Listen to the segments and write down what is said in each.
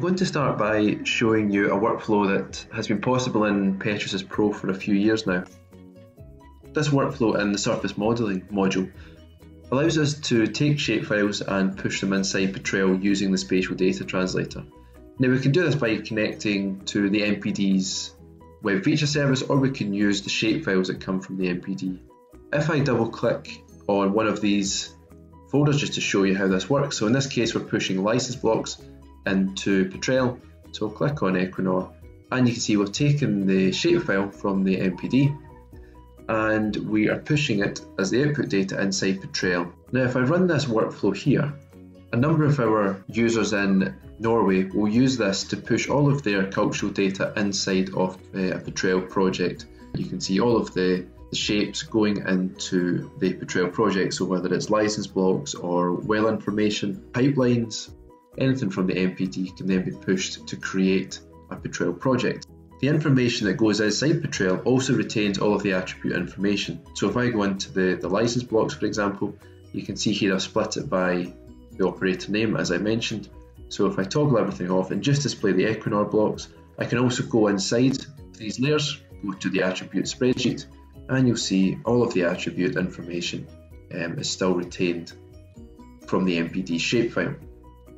I'm going to start by showing you a workflow that has been possible in Petrosys Pro for a few years now. This workflow in the surface modelling module allows us to take shapefiles and push them inside Petrel using the spatial data translator. Now we can do this by connecting to the NPD's web feature service or we can use the shapefiles that come from the MPD. If I double click on one of these folders just to show you how this works, so in this case we're pushing license blocks into Petrel, so I'll click on Equinor and you can see we've taken the shapefile from the NPD and we are pushing it as the output data inside Petrel. Now if I run this workflow here, a number of our users in Norway will use this to push all of their cultural data inside of uh, a Petrel project. You can see all of the, the shapes going into the Petrel project, so whether it's license blocks or well information, pipelines, anything from the NPD can then be pushed to create a Petrel project. The information that goes inside Petrel also retains all of the attribute information. So if I go into the, the license blocks, for example, you can see here I've split it by the operator name, as I mentioned. So if I toggle everything off and just display the Equinor blocks, I can also go inside these layers, go to the attribute spreadsheet, and you'll see all of the attribute information um, is still retained from the NPD shapefile.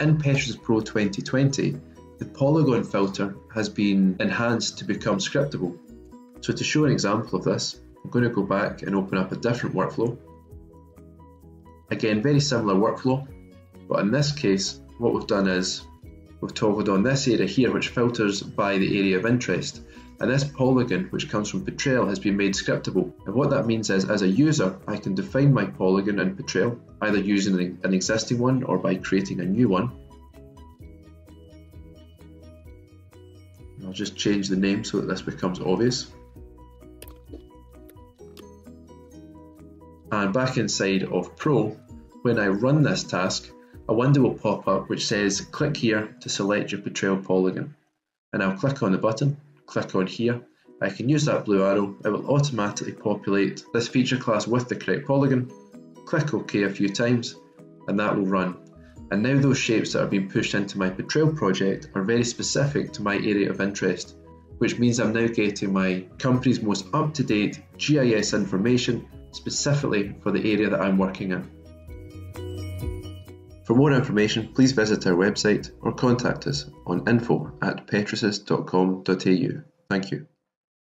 In Petrosys Pro 2020, the polygon filter has been enhanced to become scriptable. So to show an example of this, I'm going to go back and open up a different workflow. Again, very similar workflow, but in this case, what we've done is we've toggled on this area here, which filters by the area of interest. And this polygon, which comes from Petrel, has been made scriptable. And what that means is, as a user, I can define my polygon in Petrel, either using an existing one or by creating a new one. I'll just change the name so that this becomes obvious. And back inside of Pro, when I run this task, a window will pop up which says click here to select your Petrel polygon. And I'll click on the button, click on here. I can use that blue arrow, it will automatically populate this feature class with the correct polygon. Click OK a few times and that will run. And now those shapes that are being pushed into my Petrel project are very specific to my area of interest, which means I'm now getting my company's most up-to-date GIS information specifically for the area that I'm working in. For more information, please visit our website or contact us on info at petrosys.com.au. Thank you.